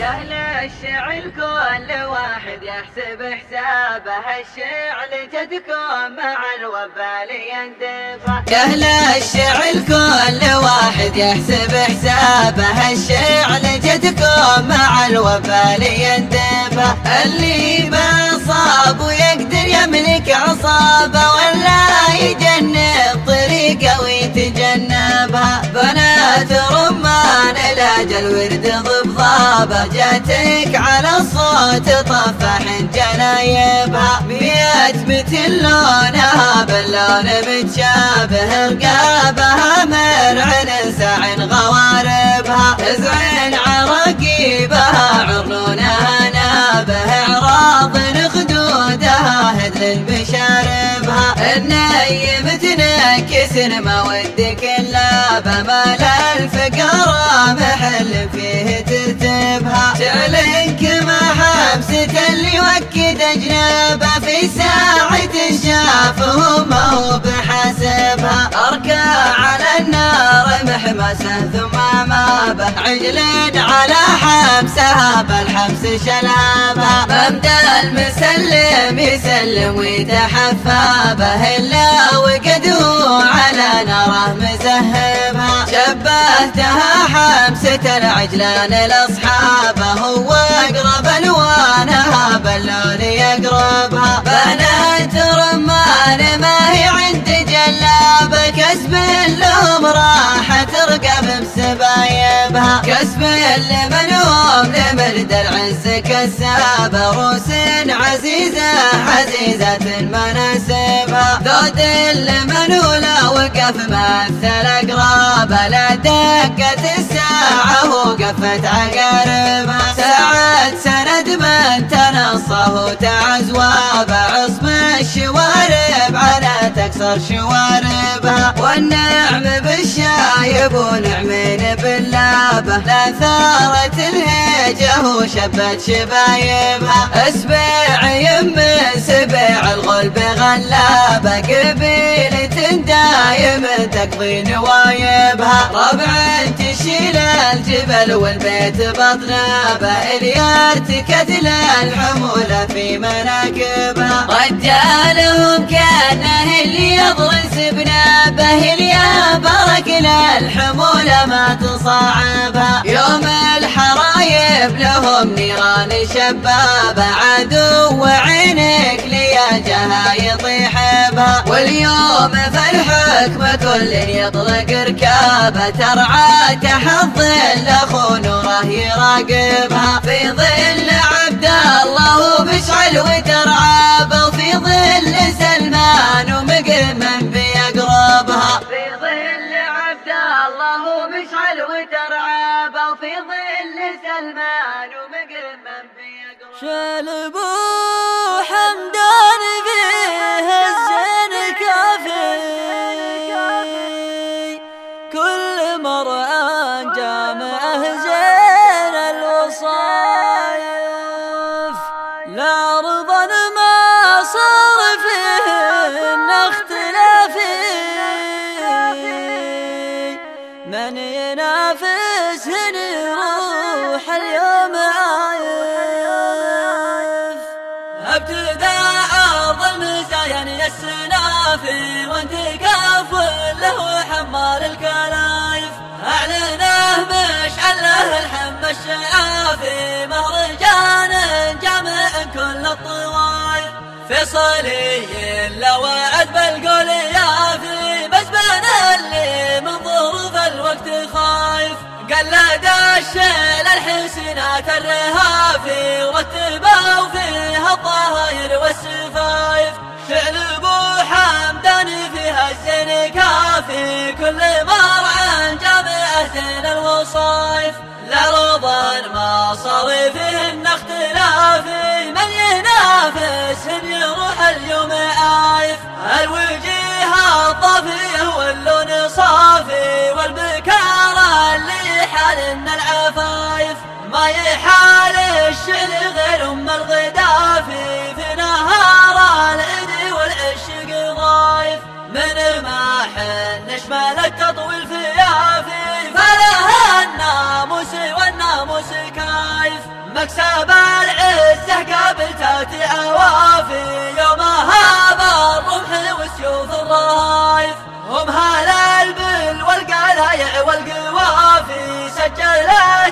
الشعر كل واحد يحسب حسابه الشعر جدكم مع الوبال يندفع. يا أهل الشعر كل واحد يحسب حسابه الشعر جدكم مع الوبال يندفع. اللي ما صاب ويقدر يملك عصابه ولا يجنب رمان لاجل ورد ضبضابه جاتك على الصوت طفح جنايبها ميت مثل لونها باللون متشابه رقابها مرع سع غواربها زعن عراقيبها عرونها نابه عراض خدودها هدل بشاربها النيم تنكسر ما ودك بمال الفقرة محل فيه ترتبها. تعلنك ما حبسة اللي يوكد أجنابه في ساعة الشاف ما هو بحسبها أركع على النار محمسة ثم ما به عجل على حبسها بالحبس شلابها. ممدى المسلم يسلم ويتحفى به الا وقدو على ناره مزهبها. شبهتها حمسة العجلان لاصحابه هو أقرب لمنوم لمرد العز كسابه روس عزيزة عزيزة مناسبها ذود المنولة وقف مثل اقراب لا دقت الساعة وقفت عقاربها ساعة سند من تنصه تعزواب عصب الشوارب على تكسر شواربها والنعم بالشايب ونعمين باللابة لا ثارت الهيجة وشبت شبايبها اسبع يم سبع الغلب غلابة قبيلة دايم تقضي نوايبها ربع تشيل الجبل والبيت بطنابه اليارت كتل الحمولة في مناكبها. رجالهم كانه اللي يضرس بنابه اليا برك للحمولة ما تصاعبها يوم الحرايب لهم نيران شبابة عدو عينك لياجها يطيح بها واليوم في الحكم كل يطلق ركابه ترعى تحت ظل اخو نوره يراقبها في ظل عبد الله وبشعل بيقربها مشعله الحم الشعافي مهرجان جامع كل الطوايف فيصلي لو وعد بالقول يافي بس بين اللي من ظروف الوقت خايف. قلد الشيل الحسنات الرهافي ورتبوا فيها الطهاير والسفايف. فعل أبو حمدان فيها الزين كافي كل مرعى جامعة زين الوصايف لا رضا ما صار فيهن اختلافي من ينافس يروح اليوم عايف الوجيه الطافية واللون صافي والبكار اللي حالن العفايف. ما يحال الشل غير أم الغدافي في نهار العيد والعشق ضايف. من ما حن نشمل مكسب العزة قابل تاتي عوافي يومها بالرمح والسيوف الرايف هم هلا البل والقلايع والقوافي. سجل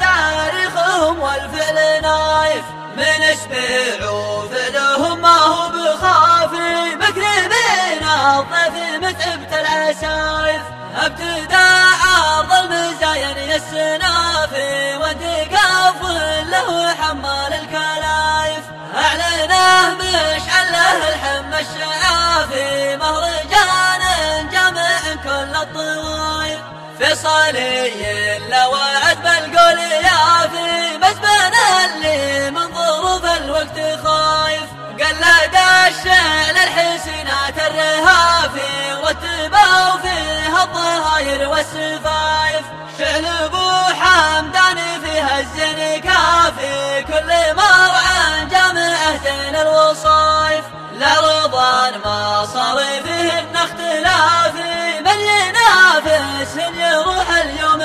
تاريخهم والفعل نايف. من اسبيع وفعلهم ما هو بخافي مكرمين الضيف متعبة العسايف. أبتداء المزاين السنافي وانتقاف له حمال الكلايف. أعلنه مشعله الحم الشعافي مهرجان جامع كل الطوايف فصالي لوعد بالقول يافي مسبن اللي قلد الشعل الحسنات الرهافي رتبوا فيها الظهاير والسفايف شعل أبو حمدان فيها الزن كافي كل مرعى جامعه زين الوصايف. لرضان ما صار فيهن اختلافي من ينافس يروح اليوم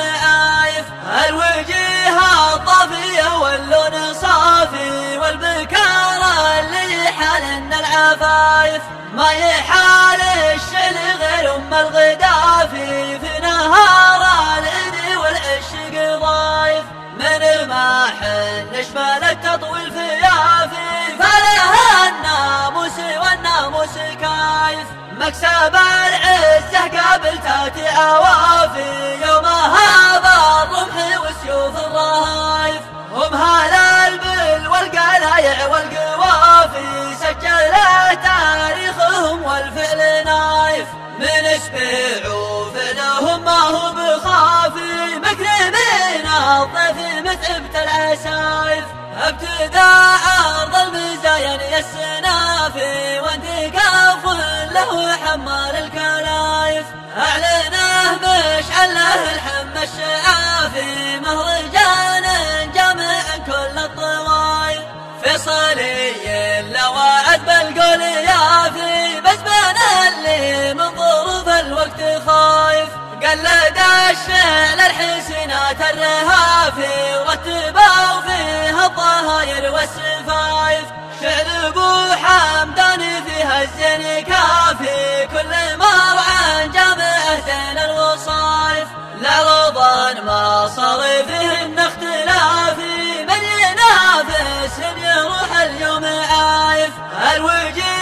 حالن العفايف ما يحال الشل غير أم الغدافي في نهار العيد والعشق ضايف. من الماحن نشمل التطويل فيافي. فلها الناموس والناموس كايف. مكسب العزة قابل تاتي عوافي يومها بالرمح اسبيع وفعلهم ما هو بخافي مكرمين الضيف متعبة العسايف ابتداء عرض المزاين السنافي وانتقاف له حمال الكلايف. أعلنه مشعله الحم الشعافي. مهرجان جامع كل الطوايف فصلي لوعد بالقول يافي. بس بين اللي الوقت خايف قلد الشعل الحسنات الرهافي ورتبوا فيها الظهاير والسفايف. شعل أبو حمدان فيها الزين كافي كل مرعى جامعه زين الوصايف. لرضان ما صار فيهن اختلافي من ينافس يروح اليوم عايف. الوجيه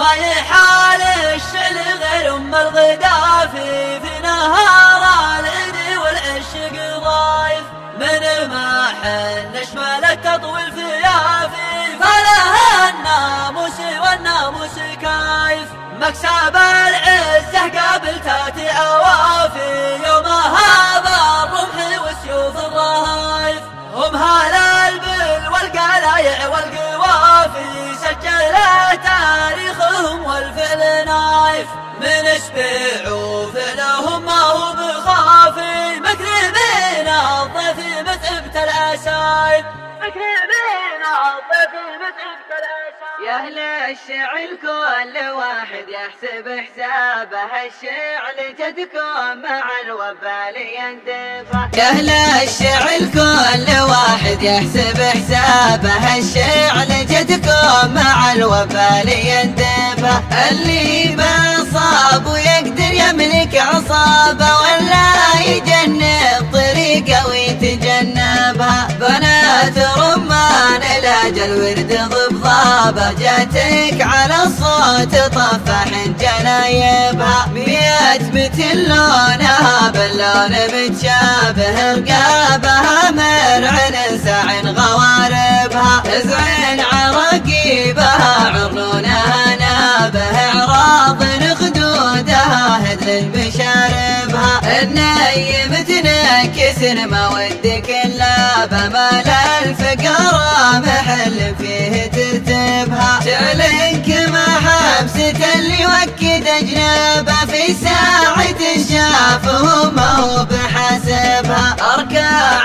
ما يحال الشعل غير ام الغدافي في نهار العيد والعشق ضايف. من الماحن نشمل التطويل فيافي فلها الناموس والناموس كايف مكسب العزة قابل تاتي عوافي يومها بالرمح والسيوف الرهايف هم هلا البل والقلايع والقوافي. سجل تاريخهم والفعل نايف من اسبيع وفعلهم ما هو بخافي يا أهل الشعر كل واحد يحسب حسابه الشعر جدكم مع الوبال يندفع. يا أهل الشعر كل واحد يحسب حسابه الشعر جدكم مع الوبال يندفع. اللي بصاب ويقدر يملك عصابه ولا يجنب طريقه ويتجنبها بنات رمان الاجل ورد ضبضابة جاتك على الصوت طفح جنايبها ميت مثل لونها باللون متشابه. رقابها مرعن سعن غواربها. زعن عراقيبها عرنونها نابه. عراض خدودها هدل بشاربها النيم تنكس ما ودك إلا بمال الفقرة محل فيه ترتبها. تعلنك ما حبسة اللي يوكد أجنبه في ساعة شافه ما هو بحسبها. أركع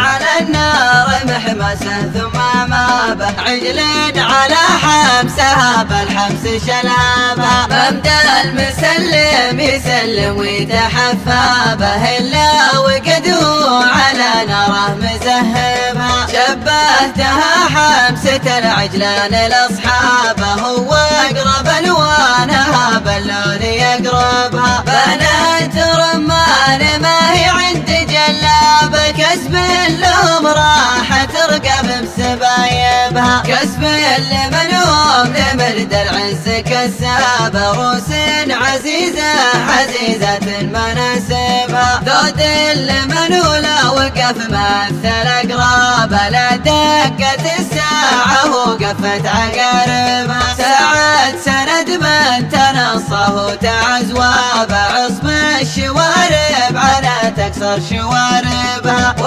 محمسه ثم ما به عجل على حمسها بالحمس شلابها ممدى المسلم يسلم ويتحفى به إلا وقدو على ناره مزهبها شبهتها حمسة العجلان لأصحابه هو أقرب ألوانها باللون يقربها بنات رمان ما هي عند كسب لهم راح ترقب بسبايبها. كسب لمنهم لمرد العز كساب روس عزيزة عزيزة مناسبها ذود المنولة وقف مثل أقراب. لا دقت الساعة وقفت عقاربها ساعة سند من تنصه تعزوى بعصم الشوارب على تكسر شواربها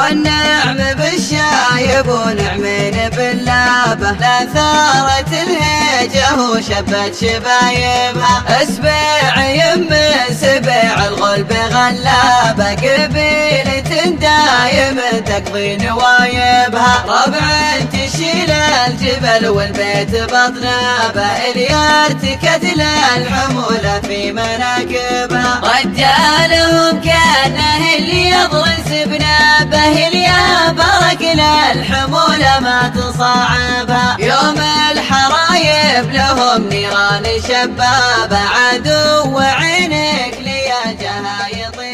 والنعم بالشايب ونعمين باللابة لا ثارت الهيجة وشبت شبايبها. اسبع يم سبع الغلب غلابة قبيلة دايم تقضي نوايبها ربع تشيل الجبل والبيت بطنابه اليارتكت الحمولة في مناكبها. رجالهم كأنه اللي يضرس بنابه برك للحمولة ما تصاعبها يوم الحرايب لهم نيران شبابة عدو عينك ليا جهايب